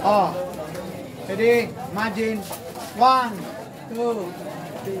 Oh. Jadi margin one, two, three.